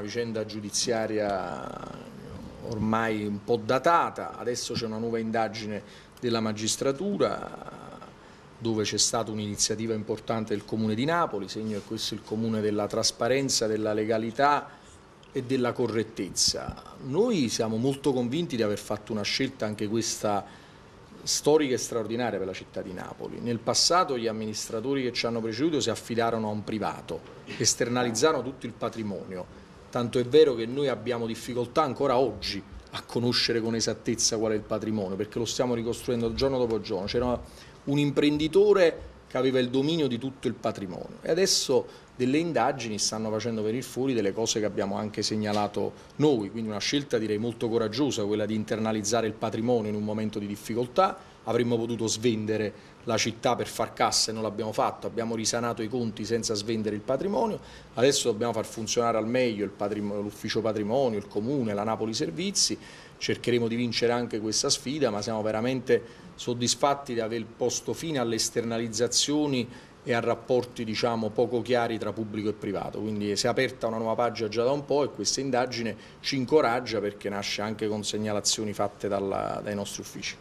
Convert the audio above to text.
vicenda giudiziaria ormai un po' datata, adesso c'è una nuova indagine della magistratura dove c'è stata un'iniziativa importante del Comune di Napoli, segno che questo è il Comune della trasparenza, della legalità e della correttezza. Noi siamo molto convinti di aver fatto una scelta anche questa storica e straordinaria per la città di Napoli. Nel passato gli amministratori che ci hanno preceduto si affidarono a un privato, esternalizzarono tutto il patrimonio, tanto è vero che noi abbiamo difficoltà ancora oggi a conoscere con esattezza qual è il patrimonio, perché lo stiamo ricostruendo giorno dopo giorno. C'era un imprenditore che aveva il dominio di tutto il patrimonio e adesso delle indagini stanno facendo venire fuori delle cose che abbiamo anche segnalato noi, quindi una scelta direi molto coraggiosa, quella di internalizzare il patrimonio in un momento di difficoltà, avremmo potuto svendere la città per far cassa e non l'abbiamo fatto, abbiamo risanato i conti senza svendere il patrimonio, adesso dobbiamo far funzionare al meglio l'ufficio patrimonio, il comune, la Napoli Servizi, cercheremo di vincere anche questa sfida, ma siamo veramente soddisfatti di aver posto fine alle esternalizzazioni e a rapporti diciamo, poco chiari tra pubblico e privato. Quindi si è aperta una nuova pagina già da un po' e questa indagine ci incoraggia perché nasce anche con segnalazioni fatte dalla, dai nostri uffici.